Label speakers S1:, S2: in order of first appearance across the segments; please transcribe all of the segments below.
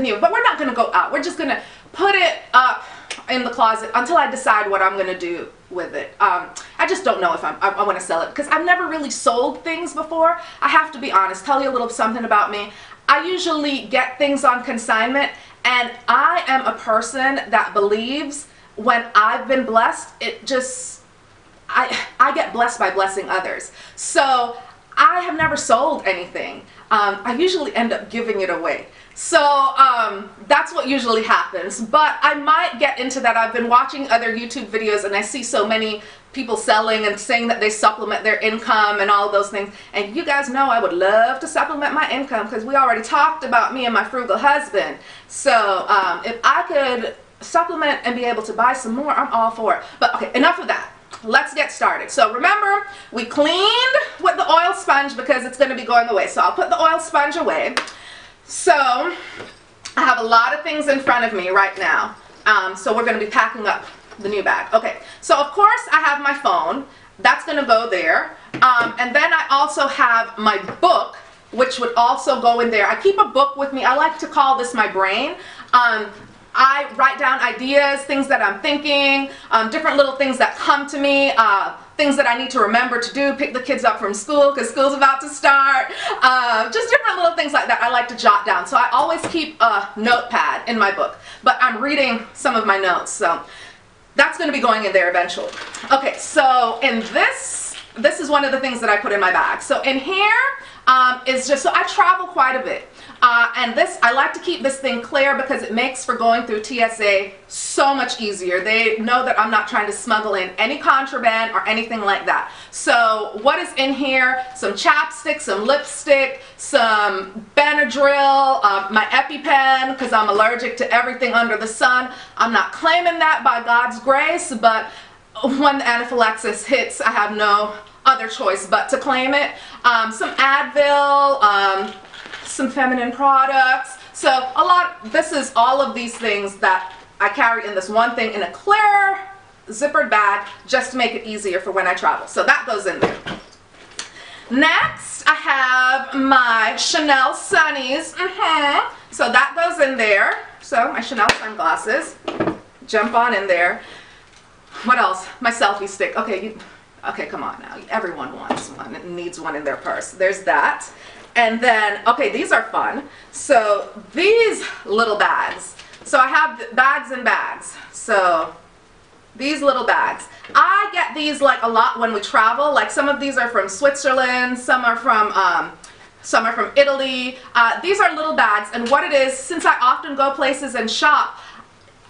S1: new, but we're not gonna go out. We're just gonna put it up in the closet until I decide what I'm gonna do with it. Um, I just don't know if I'm, I, I want to sell it because I've never really sold things before. I have to be honest, tell you a little something about me. I usually get things on consignment and I am a person that believes when I've been blessed, it just, I, I get blessed by blessing others. So I have never sold anything. Um, I usually end up giving it away. So um, that's what usually happens. But I might get into that. I've been watching other YouTube videos and I see so many people selling and saying that they supplement their income and all those things. And you guys know I would love to supplement my income because we already talked about me and my frugal husband. So um, if I could supplement and be able to buy some more, I'm all for it. But okay, enough of that let's get started. So remember, we cleaned with the oil sponge because it's going to be going away. So I'll put the oil sponge away. So I have a lot of things in front of me right now. Um, so we're going to be packing up the new bag. Okay, so of course I have my phone. That's going to go there. Um, and then I also have my book, which would also go in there. I keep a book with me. I like to call this my brain. Um, I write down ideas, things that I'm thinking, um, different little things that come to me, uh, things that I need to remember to do, pick the kids up from school because school's about to start, uh, just different little things like that I like to jot down. So I always keep a notepad in my book, but I'm reading some of my notes. So that's going to be going in there eventually. Okay, so in this, this is one of the things that I put in my bag. So in here um, is just, so I travel quite a bit. Uh, and this, I like to keep this thing clear because it makes for going through TSA so much easier. They know that I'm not trying to smuggle in any contraband or anything like that. So what is in here? Some chapstick, some lipstick, some Benadryl, uh, my EpiPen because I'm allergic to everything under the sun. I'm not claiming that by God's grace, but when the anaphylaxis hits, I have no other choice but to claim it. Um, some Advil, um, some feminine products. So a lot, this is all of these things that I carry in this one thing in a clear zippered bag just to make it easier for when I travel. So that goes in there. Next, I have my Chanel Sunnies. Mm -hmm. So that goes in there. So my Chanel sunglasses. Jump on in there. What else? My selfie stick. Okay, you, okay, come on now. Everyone wants one. It needs one in their purse. There's that. And then, okay, these are fun. So these little bags. So I have bags and bags. So these little bags. I get these like a lot when we travel. Like some of these are from Switzerland, some are from um, some are from Italy. Uh, these are little bags and what it is, since I often go places and shop,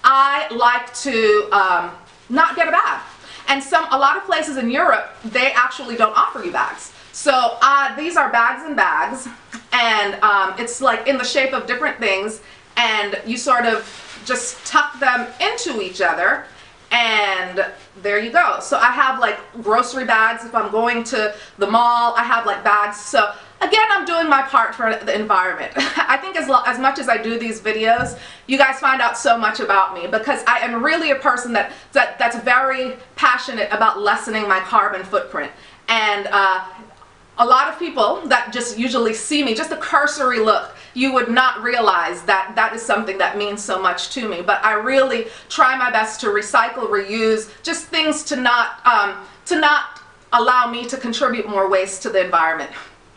S1: I like to um, not get a bag. And some, a lot of places in Europe, they actually don't offer you bags. So uh, these are bags and bags and um, it's like in the shape of different things and you sort of just tuck them into each other and there you go. So I have like grocery bags if I'm going to the mall. I have like bags. So again, I'm doing my part for the environment. I think as, as much as I do these videos, you guys find out so much about me because I am really a person that, that that's very passionate about lessening my carbon footprint. And uh, a lot of people that just usually see me, just a cursory look, you would not realize that that is something that means so much to me. But I really try my best to recycle, reuse, just things to not, um, to not allow me to contribute more waste to the environment.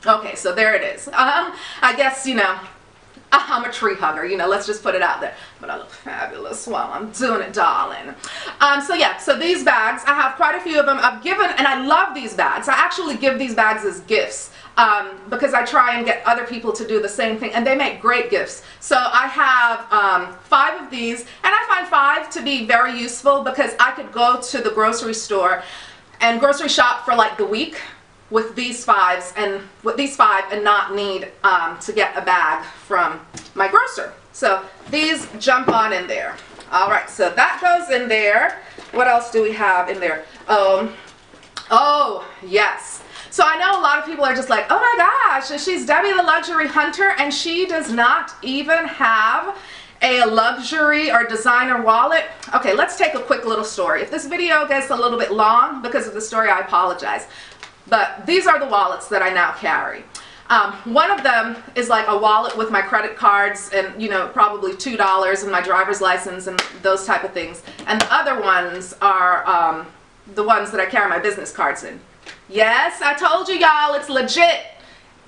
S1: Okay, so there it is. Um, I guess, you know, I'm a tree hugger, you know, let's just put it out there. But I look fabulous while I'm doing it, darling. Um, so yeah, so these bags, I have quite a few of them. I've given, and I love these bags. I actually give these bags as gifts um, because I try and get other people to do the same thing, and they make great gifts. So I have um, five of these, and I find five to be very useful because I could go to the grocery store and grocery shop for like the week with these fives and with these five and not need um, to get a bag from my grocer. So these jump on in there. All right, so that goes in there. What else do we have in there? Um, oh, yes. So I know a lot of people are just like, oh my gosh, she's Debbie the Luxury Hunter and she does not even have a luxury or designer wallet. Okay, let's take a quick little story. If this video gets a little bit long because of the story, I apologize. But these are the wallets that I now carry. Um, one of them is like a wallet with my credit cards and you know probably two dollars and my driver's license and those type of things. And the other ones are um, the ones that I carry my business cards in. Yes, I told you y'all, it's legit.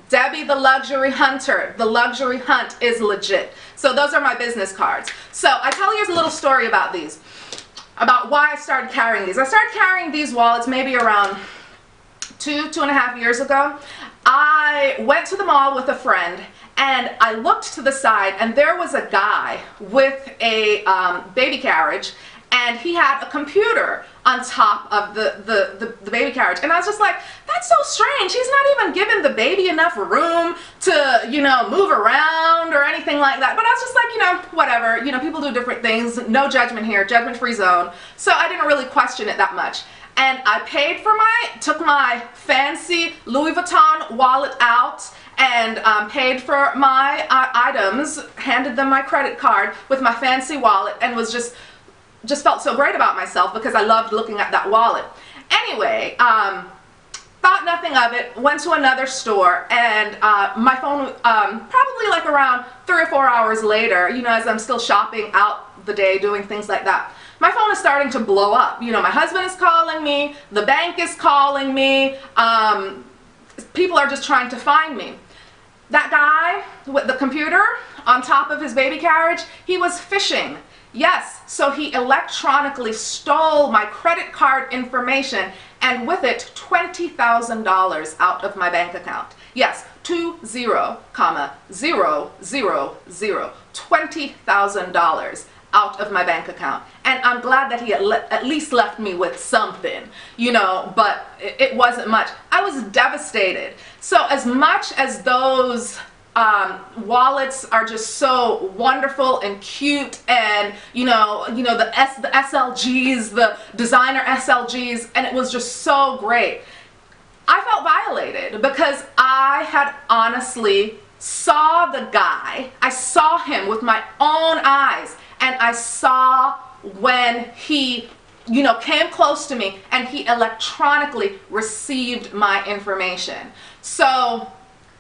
S1: Debbie the Luxury Hunter. The Luxury Hunt is legit. So those are my business cards. So I tell you a little story about these, about why I started carrying these. I started carrying these wallets maybe around two, two and a half years ago. I went to the mall with a friend and I looked to the side and there was a guy with a um, baby carriage and he had a computer on top of the, the, the, the, baby carriage. And I was just like, that's so strange. He's not even giving the baby enough room to, you know, move around or anything like that. But I was just like, you know, whatever. You know, people do different things. No judgment here, judgment free zone. So I didn't really question it that much. And I paid for my, took my fancy Louis Vuitton wallet out and um, paid for my uh, items, handed them my credit card with my fancy wallet and was just just felt so great about myself because I loved looking at that wallet. Anyway, um, thought nothing of it, went to another store, and uh, my phone, um, probably like around three or four hours later, you know, as I'm still shopping out the day, doing things like that, my phone is starting to blow up. You know, my husband is calling me, the bank is calling me, um, people are just trying to find me. That guy with the computer on top of his baby carriage, he was phishing. Yes, so he electronically stole my credit card information and with it $20,000 out of my bank account. Yes, two zero comma zero zero zero twenty thousand dollars out of my bank account. And I'm glad that he at least left me with something you know but it wasn't much. I was devastated. So as much as those um, wallets are just so wonderful and cute and you know you know the S the SLGs the designer SLGs and it was just so great. I felt violated because I had honestly saw the guy. I saw him with my own eyes and I saw when he you know came close to me and he electronically received my information so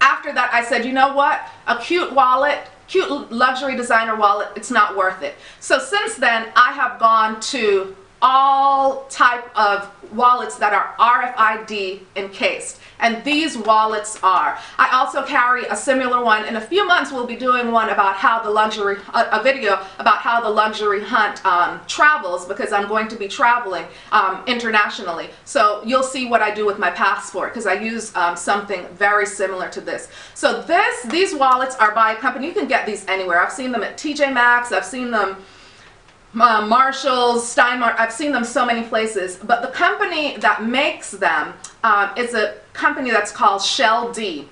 S1: after that, I said, you know what? A cute wallet, cute luxury designer wallet, it's not worth it. So since then, I have gone to all type of wallets that are RFID encased and these wallets are. I also carry a similar one. In a few months, we'll be doing one about how the luxury, a, a video about how the luxury hunt um, travels because I'm going to be traveling um, internationally. So you'll see what I do with my passport because I use um, something very similar to this. So this, these wallets are by a company. You can get these anywhere. I've seen them at TJ Maxx. I've seen them uh, Marshalls, Steinmart, I've seen them so many places, but the company that makes them um, is a company that's called Shell D.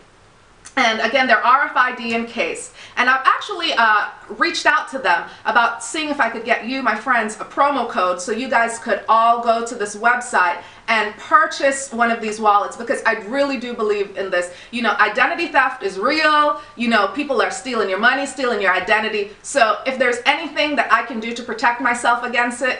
S1: And again, they're RFID encased. And I've actually uh, reached out to them about seeing if I could get you, my friends, a promo code so you guys could all go to this website and purchase one of these wallets because I really do believe in this. You know, identity theft is real. You know, people are stealing your money, stealing your identity. So if there's anything that I can do to protect myself against it,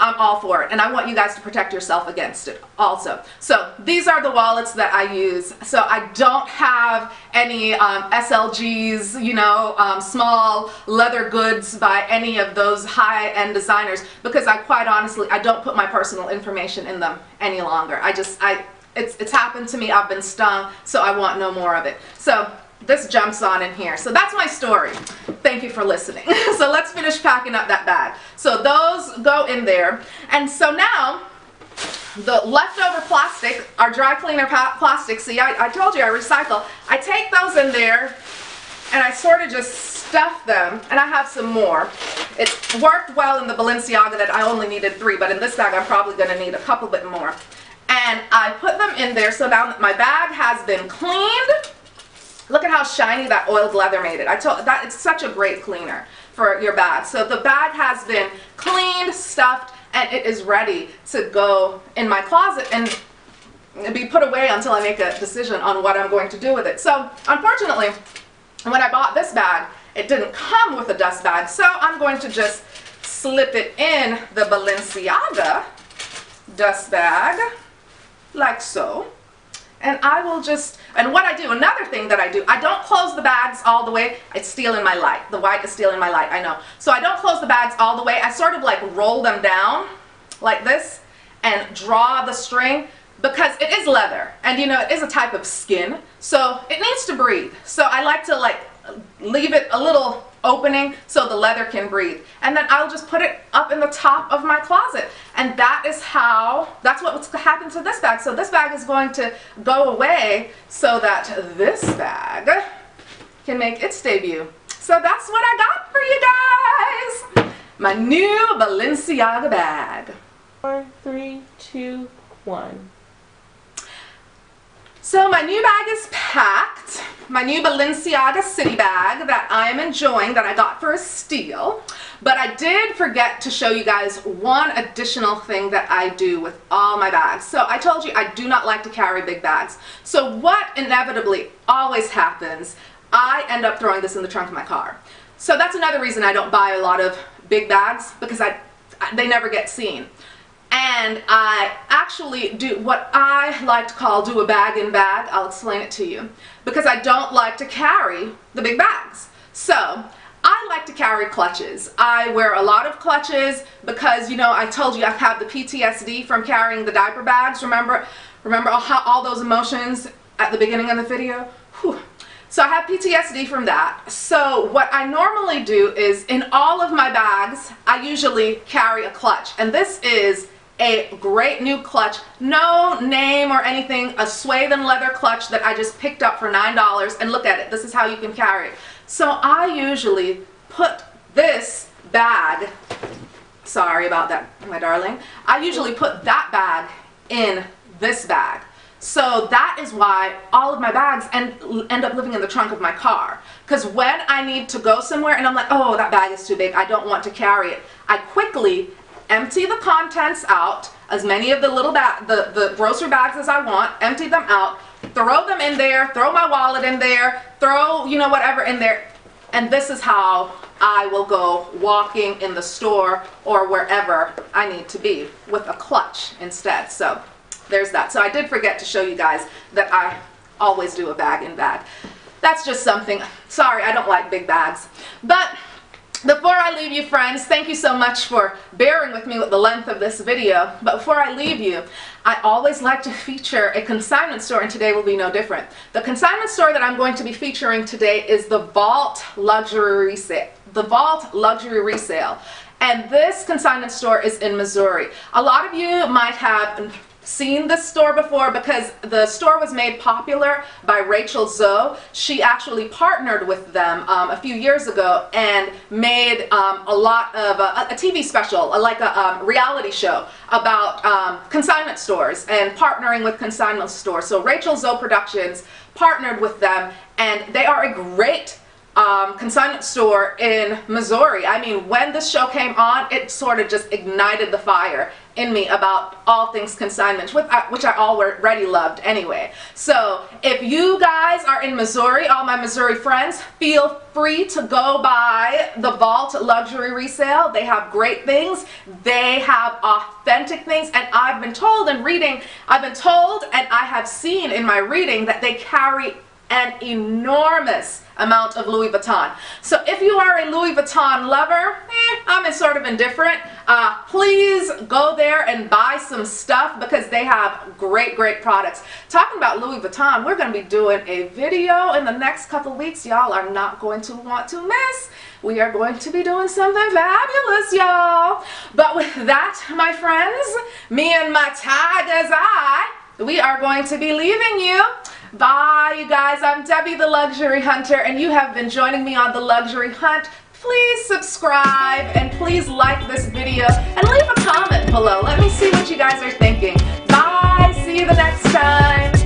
S1: I'm all for it and I want you guys to protect yourself against it also. So these are the wallets that I use. So I don't have any um, SLGs, you know, um, small leather goods by any of those high-end designers because I quite honestly, I don't put my personal information in them any longer. I just, I, it's, it's happened to me, I've been stung, so I want no more of it. So this jumps on in here. So that's my story. Thank you for listening. so let's finish packing up that bag. So those go in there. And so now the leftover plastic, our dry cleaner plastic, see I, I told you I recycle. I take those in there and I sort of just stuff them and I have some more. It worked well in the Balenciaga that I only needed three but in this bag I'm probably going to need a couple bit more. And I put them in there so now my bag has been cleaned shiny that oiled leather made it. I told that it's such a great cleaner for your bag. So the bag has been cleaned, stuffed, and it is ready to go in my closet and be put away until I make a decision on what I'm going to do with it. So unfortunately, when I bought this bag, it didn't come with a dust bag. So I'm going to just slip it in the Balenciaga dust bag like so. And I will just And what I do, another thing that I do, I don't close the bags all the way. It's stealing my light. The white is stealing my light, I know. So I don't close the bags all the way. I sort of like roll them down like this and draw the string because it is leather and you know it is a type of skin so it needs to breathe so I like to like leave it a little opening so the leather can breathe. And then I'll just put it up in the top of my closet. And that is how that's what's happened to this bag. So this bag is going to go away so that this bag can make its debut. So that's what I got for you guys. My new Balenciaga bag.
S2: Four three two one
S1: so my new bag is packed. My new Balenciaga city bag that I am enjoying that I got for a steal. But I did forget to show you guys one additional thing that I do with all my bags. So I told you I do not like to carry big bags. So what inevitably always happens, I end up throwing this in the trunk of my car. So that's another reason I don't buy a lot of big bags because I, they never get seen and I actually do what I like to call do a bag in bag. I'll explain it to you because I don't like to carry the big bags. So I like to carry clutches. I wear a lot of clutches because you know I told you I have the PTSD from carrying the diaper bags. Remember, remember all, all those emotions at the beginning of the video? Whew. So I have PTSD from that. So what I normally do is in all of my bags, I usually carry a clutch. And this is a great new clutch, no name or anything, a suede and leather clutch that I just picked up for $9 and look at it, this is how you can carry it. So I usually put this bag, sorry about that my darling, I usually put that bag in this bag. So that is why all of my bags end, end up living in the trunk of my car. Because when I need to go somewhere and I'm like, oh, that bag is too big, I don't want to carry it, I quickly empty the contents out, as many of the little bag, the, the grocery bags as I want, empty them out, throw them in there, throw my wallet in there, throw, you know, whatever in there. And this is how I will go walking in the store or wherever I need to be with a clutch instead. So there's that. So I did forget to show you guys that I always do a bag in bag. That's just something, sorry, I don't like big bags. But before I leave you friends, thank you so much for bearing with me with the length of this video. But before I leave you, I always like to feature a consignment store and today will be no different. The consignment store that I'm going to be featuring today is the Vault Luxury Resale. The Vault Luxury Resale. And this consignment store is in Missouri. A lot of you might have seen this store before because the store was made popular by Rachel Zoe. She actually partnered with them um, a few years ago and made um, a lot of uh, a, TV special, like a um, reality show about um, consignment stores and partnering with consignment stores. So Rachel Zoe Productions partnered with them and they are a great um, consignment store in Missouri. I mean, when this show came on, it sort of just ignited the fire in me about all things consignment, which I, already loved anyway. So if you guys are in Missouri, all my Missouri friends, feel free to go by the Vault Luxury Resale. They have great things. They have authentic things. And I've been told in reading, I've been told and I have seen in my reading that they carry an enormous amount of Louis Vuitton. So if you are a Louis Vuitton lover, eh, I'm sort of indifferent. Uh, please go there and buy some stuff because they have great, great products. Talking about Louis Vuitton, we're going to be doing a video in the next couple weeks. Y'all are not going to want to miss. We are going to be doing something fabulous, y'all. But with that, my friends, me and my tiger's eye, we are going to be leaving you. Bye, you guys. I'm Debbie the Luxury Hunter, and you have been joining me on the Luxury Hunt. Please subscribe and please like this video and leave a comment below. Let me see what you guys are thinking. Bye. See you the next time.